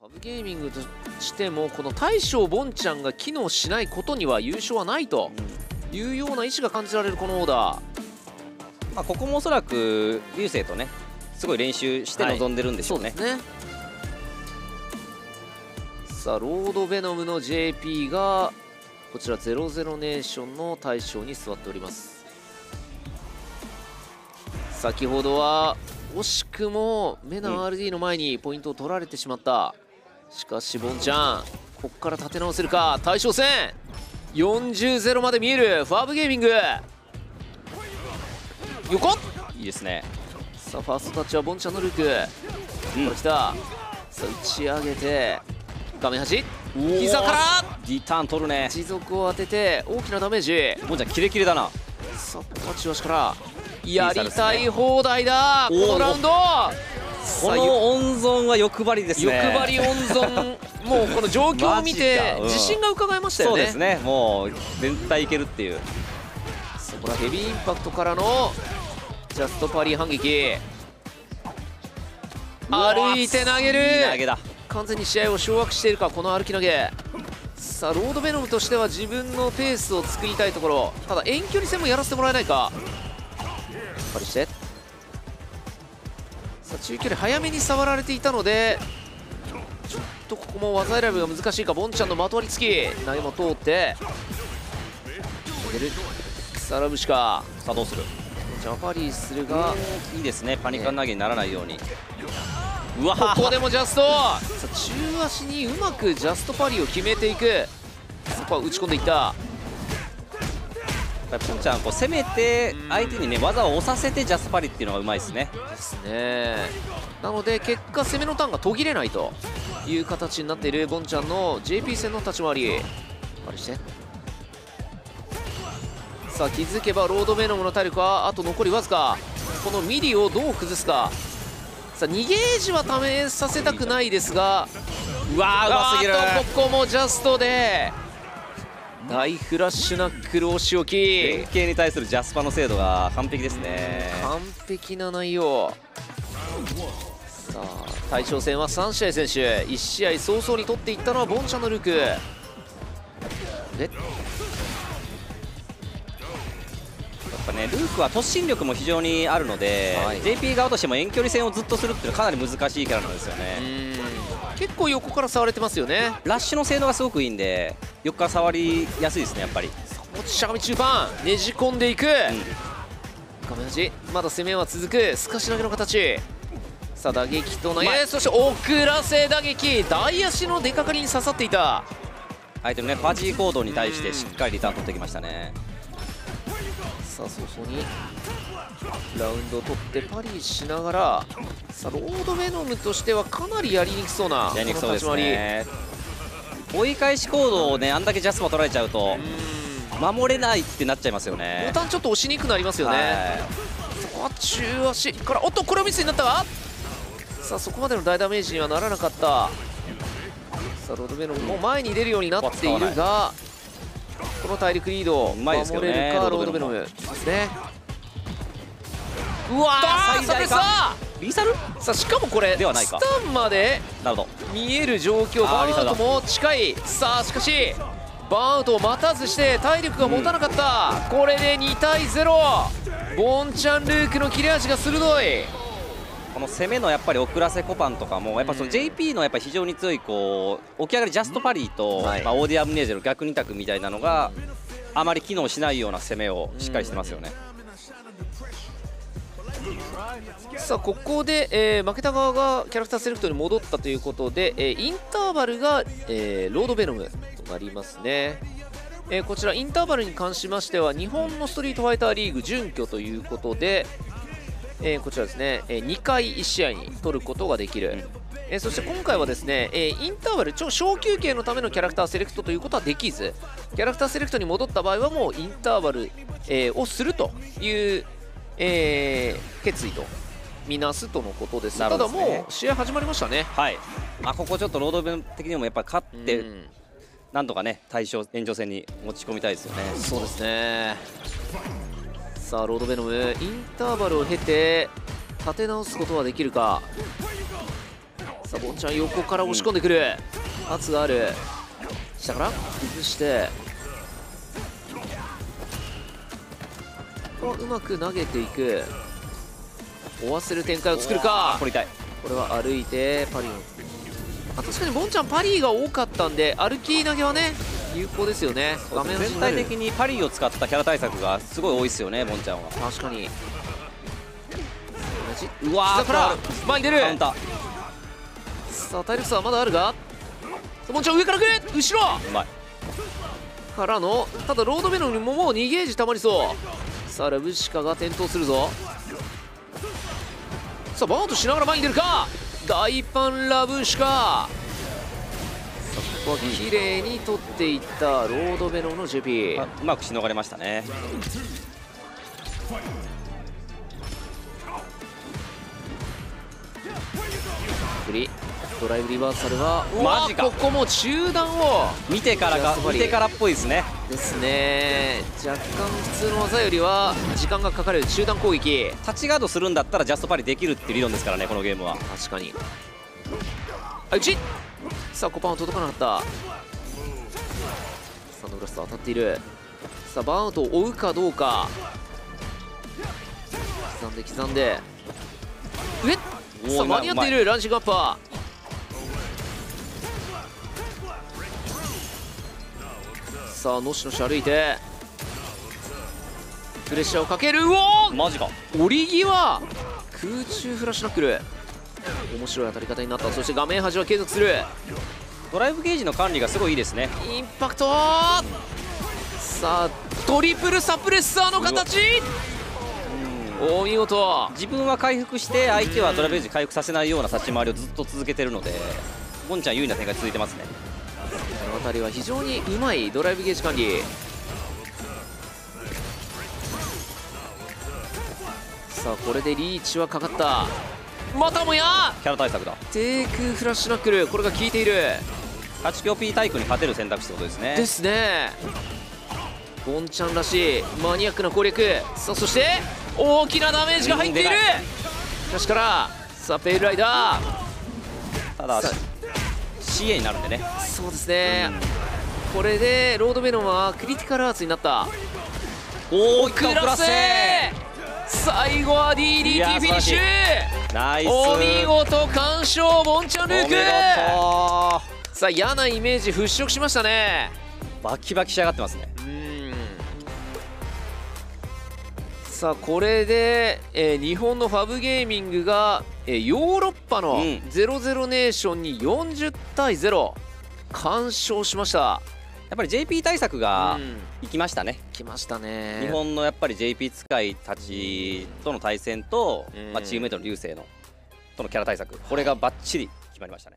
パブゲーミングとしてもこの大将ボンちゃんが機能しないことには優勝はないというような意思が感じられるこのオーダー。まあ、ここもおそらく流星とねすごい練習して臨んでるんでしょうね、そうですね。さあロードベノムの JP がこちら00ネーションの大将に座っております。先ほどは惜しくもメナ RD の前にポイントを取られてしまった、しかしボンちゃんここから立て直せるか？大将戦。40-0まで見える。ファーブゲーミング。横。っいいですね。さあファーストタッチはボンちゃんのルーク、うん。これ来た。さあ打ち上げて。画面端。膝から。リターン取るね。持続を当てて大きなダメージ。もんちゃんキレキレだな。さあパチワシから。やりたい放題だ。このラウンドこの温存は欲張りですね。欲張り温存。もうこの状況を見て自信が伺えましたよね。そうですね。もう全体いけるっていう。そこらヘビーインパクトからのジャストパリ反撃。歩いて投げる。完全に試合を掌握しているかこの歩き投げ。さあロードベノムとしては自分のペースを作りたいところ。ただ遠距離戦もやらせてもらえないか。パリして中距離早めに触られていたのでちょっとここも技選びが難しいか。ボンちゃんのまとわりつき。投げも通って。サラブシかさあどうする？ジャパリーするが。いいですね。パニカン投げにならないように。うわここでもジャスト。さあ中足にうまくジャストパリを決めていく。そこは打ち込んでいったやっぱりポンちゃんこう攻めて相手にね技を押させてジャストパリっていうのがうまいですね。ですね。なので結果攻めのターンが途切れないという形になっているボンちゃんの JP 戦の立ち回り。パリして。さあ気づけばロードベノムの体力はあと残りわずか。このミリをどう崩すか。さあ逃げージは試させたくないですが。うわーうますぎる。ここもジャストで大フラッシュナックルお仕置連き携に対するジャスパの精度が完璧ですね。完璧な内容。さあ対象戦は3試合選手1試合早々に取っていったのはボンちゃんのルーク。でやっぱねルークは突進力も非常にあるので、はい。JP 側としても遠距離戦をずっとするっていうのはかなり難しいキャラなんですようね結構横から触れてますよね。ラッシュの精度がすごくいいんで横から触りやすいですねやっぱり、持ちしゃがみ中盤ねじ込んでいく、う画面端まだ攻めは続く。すかし投げの形。さあ打撃と投げ、そして遅らせ打撃。大足の出かかりに刺さっていた。相手のねファジー行動に対してしっかりリターン取ってきましたねさあ早々にラウンドを取ってパリしながらさあロードベノムとしてはかなりやりにくそうなやりにくそうですね。追い返し行動をねあんだけジャスパ取られちゃうと守れないってなっちゃいますよボねタンちょっと押しにくくなりますよね。はい。そこは中足からおっとこれはミスになったがさあそこまでの大ダメージにはならなかった。さあロードベノムも前に出るようになっているがこの大陸リードをうまいですけどね守れるかロロードベノムですね。うわー最大さかリーサル？あさあしかもこれではないか。スタンまでなるほ見える状況。バーンアウトも近い。さあしかしバーンアウトを待たずして体力が持たなかった、これで2対0ボンちゃんルークの切れ味が鋭い。どこの攻めのやっぱり遅らせコパンとかもやっぱその JP のやっぱ非常に強いこう起き上がりジャストパリーと、はい。まあ、オーディアムネージェの逆二択みたいなのがあまり機能しないような攻めをしっかりしてますよね、さあここで、えー負けた側がキャラクターセレクトに戻ったということで、えーインターバルが、えーロードベノムとなりますね、えーこちらインターバルに関しましては日本のストリートファイターリーグ準拠ということで、えーこちらですね、え2回1試合に取ることができる、えーそして今回はですね、えーインターバル超小休憩のためのキャラクターセレクトということはできずキャラクターセレクトに戻った場合はもうインターバル、えーをするという、えー決意とみなすとのことです。ただもう試合始まりましたね。はい。あここちょっとロード弁的にもやっぱ勝って、うん。なんとかね対象延長戦に持ち込みたいですよね。そうですねさあロードベノムインターバルを経て立て直すことはできるか？さあボンちゃん横から押し込んでくる、圧がある。下から？崩して。ここはうまく投げていく。追わせる展開を作るか？これは歩いてパリをあ確かにボンちゃんパリが多かったんで歩き投げはね有効ですよね。画面端全体的にパリを使ったキャラ対策がすごい多いですよねボンちゃんは。確かに。うわー膝から前に出る。カウンター。さあ体力差はまだあるが。ボンちゃん上から来る後ろ。うまい。からのただロードベノムにももう2ゲージ溜まりそう。さあラブシカが転倒するぞ。さあバーンとしながら前に出るか。大パンラブシカここは綺麗に取っていったロードベノムの JP あうまくしのがれましたね。フリ。ドライブリバーサルはマジか。ここも中断を。見てからがジャストパリ見てからっぽいですね。ですね。若干普通の技よりは時間がかかる中断攻撃。タッチガードするんだったらジャストパリできるっていう理論ですからねこのゲームは。確かにあ内さあコパンは届かなかった。サンドブラスト当たっている。さあバーンアウトを追うかどうか。刻んで刻んで。上さあ間に合っている。ランシングアッパー。さあのしのし歩いて。プレッシャーをかける。うおー！マジか。折り際。空中フラッシュナックル面白い当たり方になった。そして画面端は継続する。ドライブゲージの管理がすごいいいですね。インパクト。さあトリプルサプレッサーの形。お見事。自分は回復して相手はドライブゲージ回復させないような立ち回りをずっと続けてるのでボンちゃん有利な展開続いてますね。この辺りは非常にうまいドライブゲージ管理。さあこれでリーチはかかったまたもやキャラ対策だ。低空フラッシュナックルこれが効いている。8強 P タイクに勝てる選択肢ってことですね。ですね。ボンちゃんらしいマニアックな攻略。さあそして大きなダメージが入っている。しかしからさあペイルライダたださ CA になるんでね。ーそうですね。これでロードベノンはクリティカルアーツになった。おおクラス最後は DDT フィニッシュナイス。お見事完勝ボンちゃんルーク。さあ嫌なイメージ払拭しましたね。バキバキ仕上がってますね。うん。さあこれで、えー日本のファブゲーミングが、えーヨーロッパのうん。00ネーションに40対0完勝しましたやっぱり JP 対策がうん。いきましたね、来ましたね。日本のやっぱり JP 使いたちとの対戦と、うん。まあ、チームメイトの流星のとのキャラ対策。これがバッチリ決まりましたね